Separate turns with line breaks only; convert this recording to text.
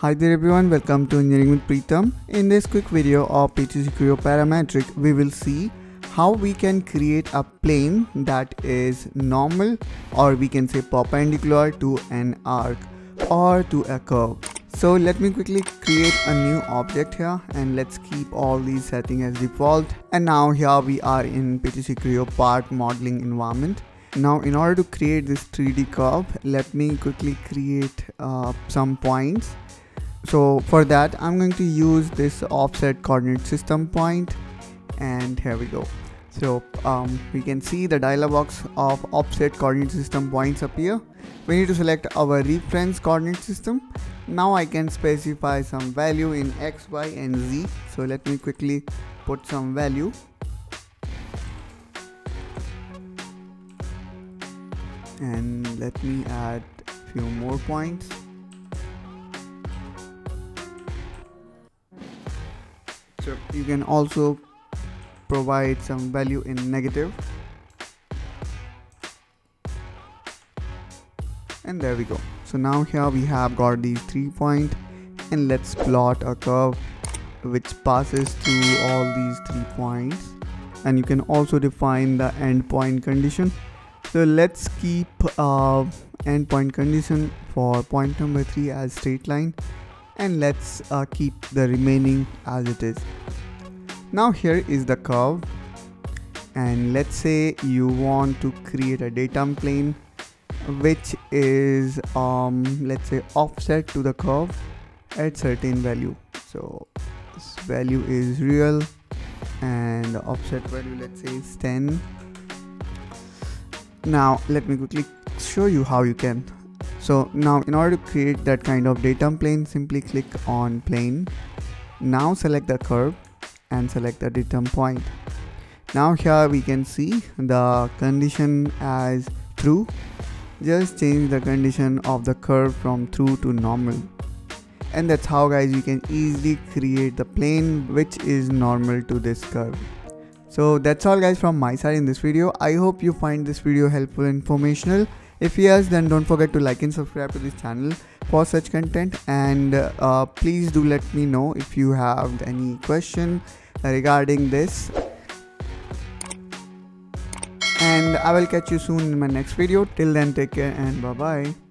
Hi there everyone, welcome to Engineering with Pritam. In this quick video of PTC Creo Parametric, we will see how we can create a plane that is normal or we can say perpendicular to an arc or to a curve. So let me quickly create a new object here and let's keep all these settings as default. And now here we are in PTC Creo part modeling environment. Now in order to create this 3D curve, let me quickly create uh, some points so for that I'm going to use this offset coordinate system point and here we go. So um, we can see the dialog box of offset coordinate system points appear. We need to select our reference coordinate system. Now I can specify some value in x y and z. So let me quickly put some value. And let me add few more points so you can also provide some value in negative. And there we go. So now here we have got these three point. And let's plot a curve which passes through all these three points. And you can also define the endpoint condition. So let's keep uh, endpoint condition for point number three as straight line and let's uh, keep the remaining as it is. Now here is the curve. And let's say you want to create a datum plane which is um, let's say offset to the curve at certain value. So this value is real and the offset value let's say is 10 now let me quickly show you how you can so now in order to create that kind of datum plane simply click on plane. Now select the curve and select the datum point. Now here we can see the condition as through. Just change the condition of the curve from through to normal. And that's how guys you can easily create the plane which is normal to this curve. So that's all guys from my side in this video. I hope you find this video helpful and informational if yes, then don't forget to like and subscribe to this channel for such content and uh, please do let me know if you have any question regarding this and I will catch you soon in my next video. Till then take care and bye bye.